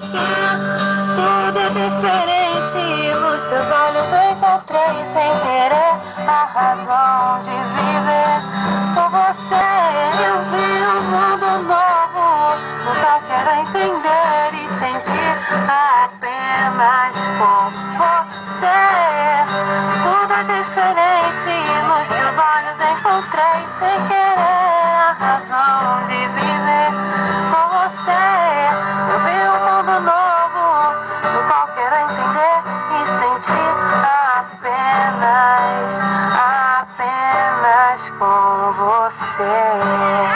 Tudo é diferente. Nos teus olhos encontrei sem querer a razão de viver. Com você eu vi um mundo novo. Nunca quero entender e sentir apenas com você. Tudo é diferente. Nos teus olhos encontrei sem Lord.